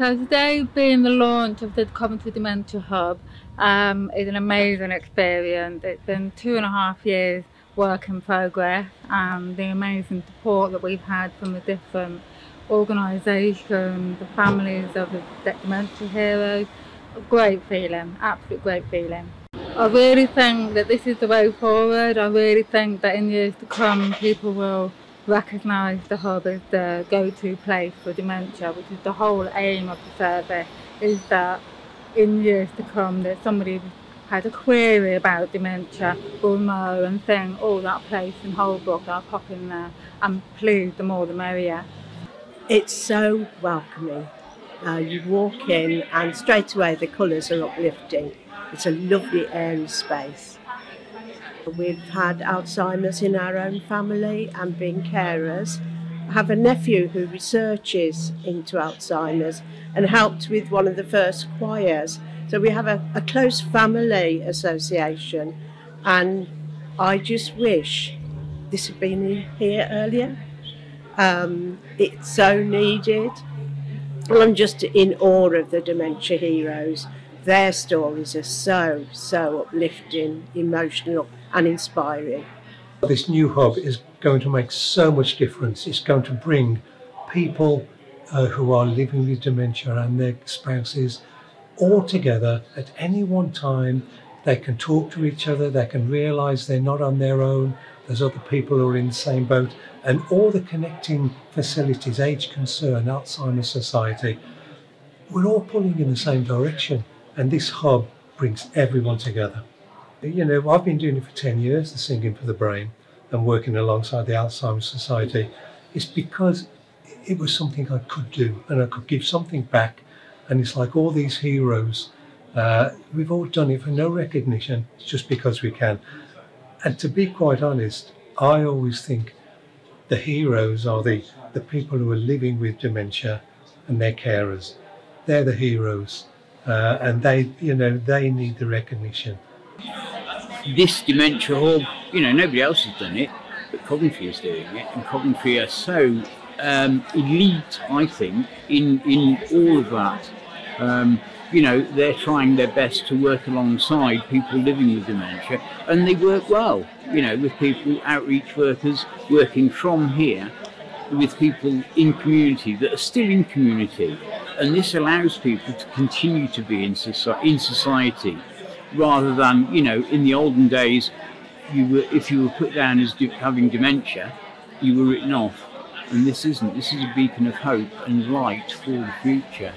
So today being the launch of the Coventry Dementia Hub um, is an amazing experience. It's been two and a half years work in progress and the amazing support that we've had from the different organisations, the families of the dementia heroes. A great feeling, absolute great feeling. I really think that this is the way forward. I really think that in years to come people will recognise the hub as the go-to place for dementia, which is the whole aim of the survey, is that in years to come that somebody has a query about dementia will know and think, oh, that place in Holbrook, I'll pop in there. And please, the more the merrier. It's so welcoming. Uh, you walk in and straight away the colours are uplifting. It's a lovely airy space. We've had Alzheimer's in our own family and being carers. I have a nephew who researches into Alzheimer's and helped with one of the first choirs. So we have a, a close family association and I just wish this had been here earlier. Um, it's so needed. I'm just in awe of the dementia heroes. Their stories are so, so uplifting, emotional, and inspiring. This new hub is going to make so much difference. It's going to bring people uh, who are living with dementia and their spouses all together at any one time. They can talk to each other, they can realise they're not on their own, there's other people who are in the same boat, and all the connecting facilities, Age Concern, Alzheimer's Society, we're all pulling in the same direction, and this hub brings everyone together. You know, I've been doing it for 10 years, the Singing for the Brain, and working alongside the Alzheimer's Society. It's because it was something I could do and I could give something back. And it's like all these heroes, uh, we've all done it for no recognition, just because we can. And to be quite honest, I always think the heroes are the, the people who are living with dementia and their carers. They're the heroes. Uh, and they, you know, they need the recognition this dementia hub, you know, nobody else has done it, but Coventry is doing it, and Coventry are so um, elite, I think, in in all of that. Um, you know, they're trying their best to work alongside people living with dementia, and they work well. You know, with people, outreach workers working from here, with people in community that are still in community, and this allows people to continue to be in, in society rather than you know in the olden days you were if you were put down as having dementia you were written off. And this isn't this is a beacon of hope and light for the future